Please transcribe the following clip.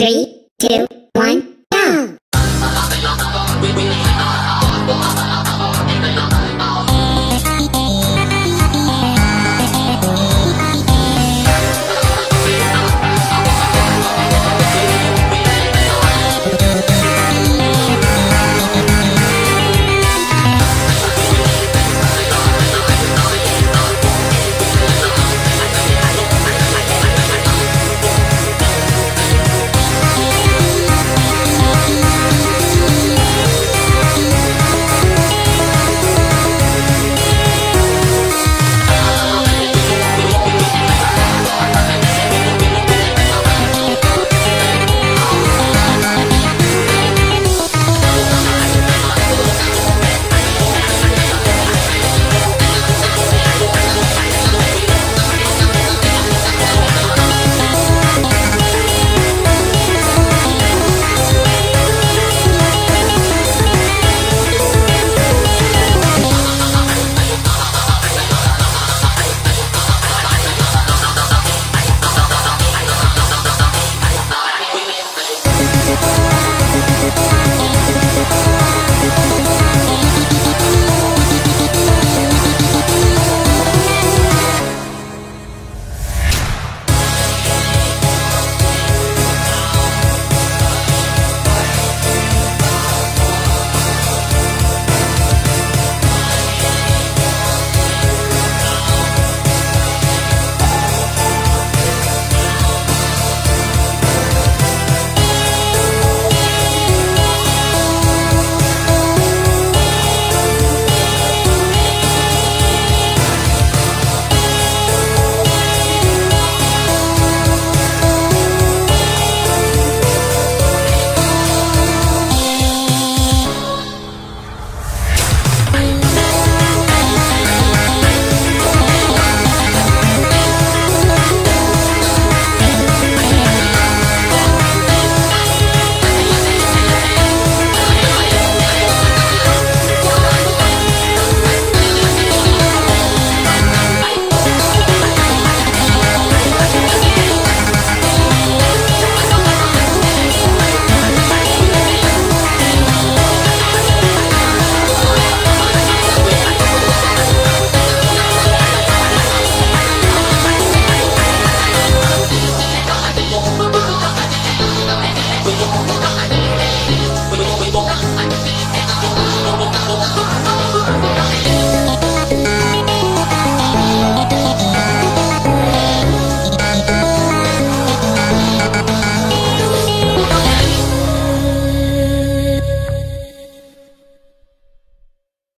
Three, two,